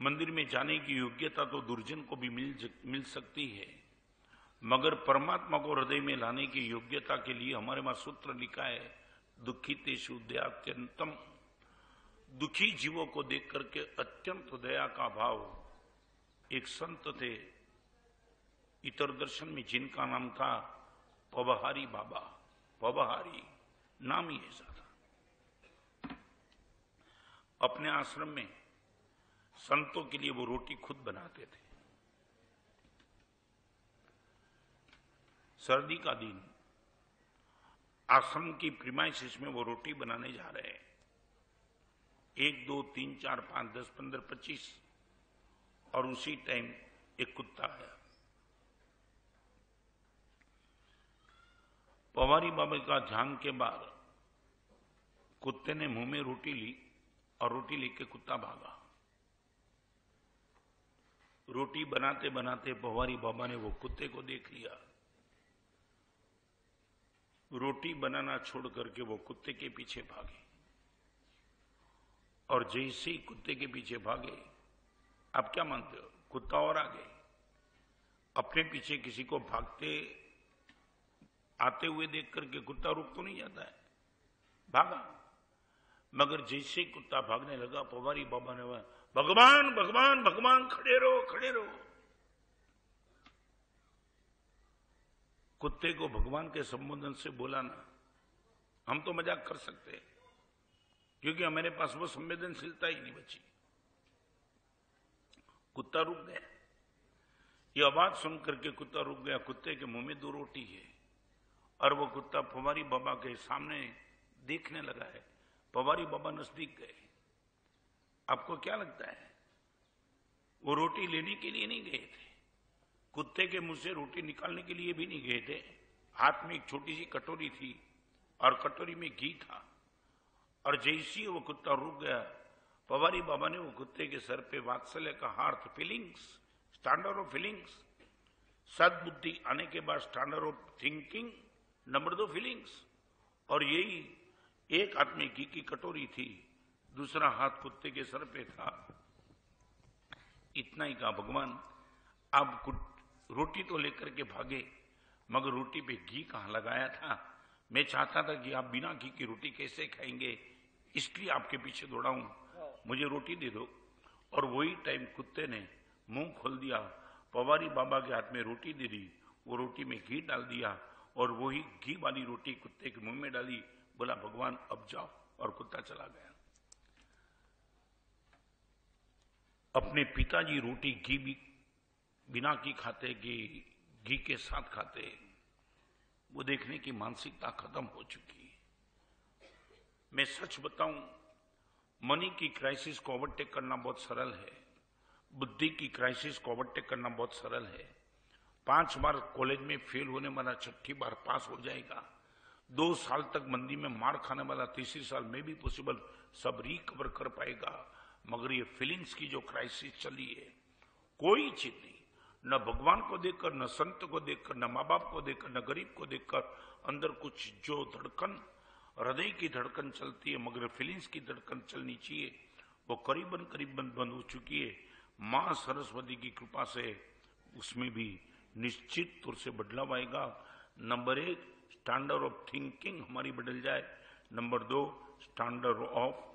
मंदिर में जाने की योग्यता तो दुर्जन को भी मिल मिल सकती है। मगर परमात्मा को हृदय में लाने की योग्यता के लिए हमारे वहाँ सूत्र लिखा है दुखितेशु दयात्यंतम। दुखी जीवों को देख करके अत्यंत दया का भाव। एक संत थे, इतर दर्शन में जिनका नाम था पवहारी बाबा। पवहारी नाम ही ऐसा था। अपने आश्रम में संतों के लिए वो रोटी खुद बनाते थे। सर्दी का दिन आश्रम की प्रीमाइसिस में वो रोटी बनाने जा रहे हैं। एक, दो, तीन, चार, पाँच, दस, पंद्रह, पच्चीस, और उसी टाइम एक कुत्ता आया। पवारी बाबा का ध्यान के बाद कुत्ते ने मुँह में रोटी ली और रोटी लेके कुत्ता भागा। रोटी बनाते बनाते पवारी बाबा ने वो कुत्ते को देख लिया। रोटी बनाना छोड़ करके वो कुत्ते के पीछे भागे। और जैसे ही कुत्ते के पीछे भागे, आप क्या मानते हो? कुत्ता और आ गए अपने पीछे किसी को भागते, आते हुए देख करके कुत्ता रुक तो नहीं जाता है। भागा। मगर जैसे कुत्ता भागने लगा, पवारी बाबा ने वह, भगवान भगवान भगवान, खड़े रहो खड़े रहो। कुत्ते को भगवान के संबोधन से बोला ना, हम तो मज़ाक कर सकते हैं, क्योंकि हमारे पास वो संवेदनशीलता ही नहीं बची। कुत्ता रुक गया। ये आवाज़ सुन करके कुत्ता रुक गया। कुत्ते के मुँह में दो रोटी है और वो कुत्ता पवारी बाबा के सामने देखने लगा है। पवारी बाबा नज़दीक गए। आपको क्या लगता है? वो रोटी लेने के लिए नहीं गए थे। कुत्ते के मुँह से रोटी निकालने के लिए भी नहीं गए थे। हाथ में एक छोटी सी कटोरी थी और कटोरी में घी था। और जैसी वो कुत्ता रुक गया, पवारी बाबा ने वो कुत्ते के सर पे वात्सल्य का हार्थ, फीलिंग्स, स्टैंडर्ड ऑफ़ फीलिंग्स, सदबुद्धि आने के बाद स्टैंडर्ड ऑफ़ थिंकिंग, नंबर दो फीलिंग्स, और यही एक हाथ में घी की कटोरी थी, दूसरा हाथ कुत्ते के सर पे था। इतना ही कहा, भगवान आप रोटी तो लेकर के भागे, मगर रोटी पे घी कहाँ लगाया था? मैं चाहता था कि आप बिना घी की रोटी कैसे खाएँगे? इसलिए आपके पीछे दौड़ा हूँ मुझे रोटी दे दो। और वही टाइम कुत्ते ने मुँह खोल दिया। पवारी बाबा के हाथ में रोटी दे दी, वो रोटी में घी डाल दिया और वही घी वाली रोटी कुत्ते के मुँह में डाली। बोला, भगवान, अब जाओ। और कुत्ता चला गया। अपने पिताजी रोटी घी भी, बिना की खाते, घी घी के साथ खाते, वो देखने की मानसिकता खत्म हो चुकी है। मैं सच बताऊँ, मनी की क्राइसिस को ओवरटेक करना बहुत सरल है, बुद्धि की क्राइसिस को ओवरटेक करना बहुत सरल है। पाँच बार कॉलेज में फेल होने वाला छठी बार पास हो जाएगा। दो साल तक मंदी में मार खाने वाला, तीसरी साल में भी पॉसिबल सब रिकवर कर पाएगा। मगर ये फीलिंग्स की जो क्राइसिस चली है, कोई चीज़ नहीं। न भगवान को देखकर, न संत को देखकर, न माँ बाप को देखकर, न गरीब को देखकर अंदर कुछ जो धड़कन, हृदय की धड़कन चलती है, मगर फीलिंग्स की धड़कन चलनी चाहिए। वो करीबन करीबन बंद हो चुकी है। माँ सरस्वती की कृपा से उसमें भी निश्चित तौर से बदलाव आएगा। नंबर एक स्टैंडर्ड ऑफ़ थिंकिंग हमारी बदल जाए। नंबर दो स्टैंडर्ड ऑफ़